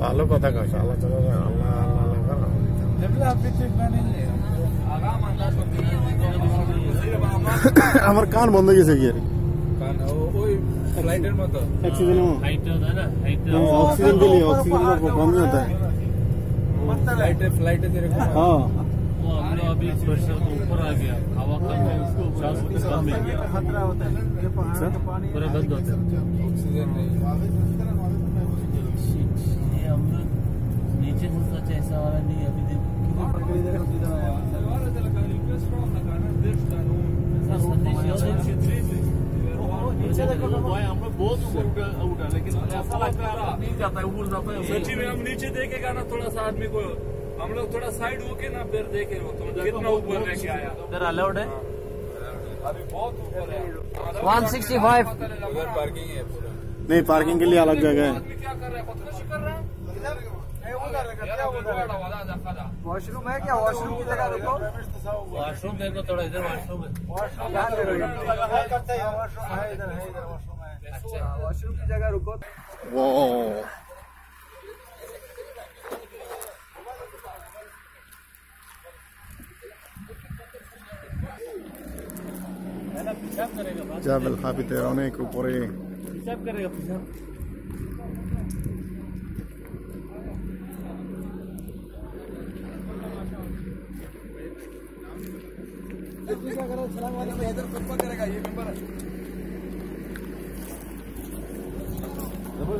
ভালো কথা কইছ আল্লাহ তাআলা আল্লাহ আল্লাহ করা দেখলে আপনি ঠিক মানে আমার কান বন্ধ গেছে কি আর ওই লাইটের মতো অক্সিজেন অক্সিজেন দিলে অক্সিজেন বন্ধ হয়ে লাইটে ফ্লাইটে যেরকম হ্যাঁ وہ عملہ ابھی پریشر تو اوپر آ گیا ہوا کم ہے اس کو سانس کی ہے پورے بند ہوتے ہیں۔ ہم نیچے گھسنا چاہیے ایسا والا نہیں ابھی ہم بہت اوپر اٹھا لیکن ایسا لگتا ہے ہم نیچے دیکھے گا نا تھوڑا سا آدمی کو ہم لوگ تھوڑا سائڈ ہو کے نا پھر دیکھے وہ کتنا اوپر لے کے آیا؟ ادھر ابھی بہت اوپر ون سکسٹی فائیو پارکنگ نہیں پارکنگ کے لیے الگ جگہ ہے۔ واش روم ہے؟ کیا؟ واش روم کی جگہ دیکھو واش روم دیکھو تھوڑا ادھر واش روم ہے واش روم ہے واش روم ہے واش روم اچھا۔ کی جگہ رکو جبل حافظر অনেক উপরে হিসাব করে গেছে স্যার এই দিকে করে সালাম আলাইকুম এদার কপা করেগা এই নাম্বার দেখো